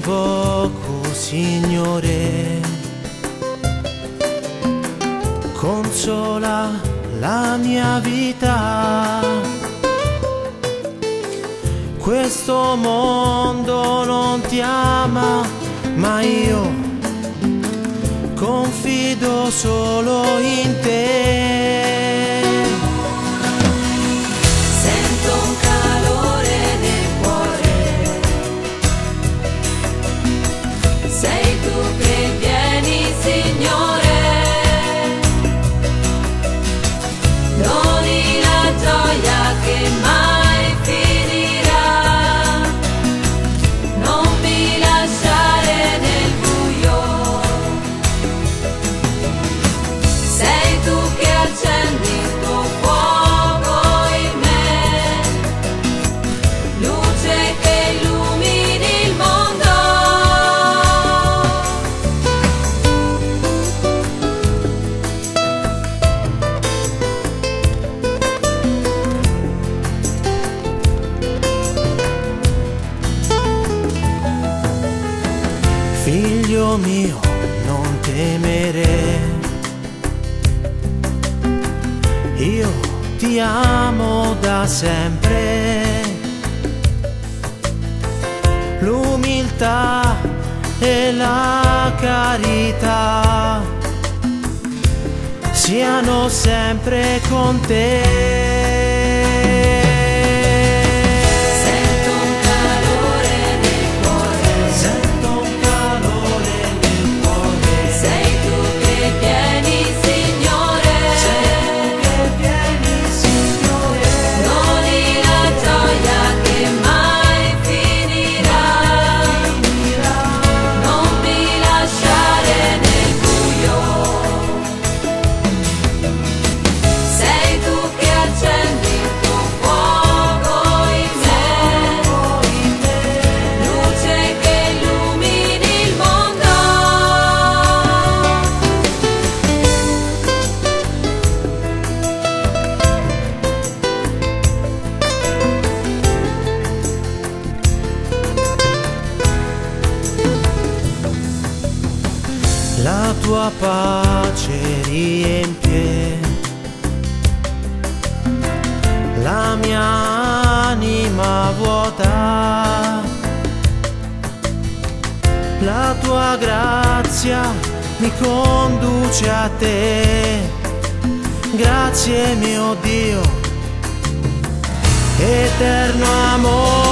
fuoco, Signore, consola la mia vita. Questo mondo non ti ama, ma io confido solo in te. Figlio mio, non temere. Io ti amo da sempre. L'umiltà e la carità siano sempre con te. La tua pace riempie la mia anima vuota. La tua grazia mi conduce a te. Grazie mio Dio, eterno amore.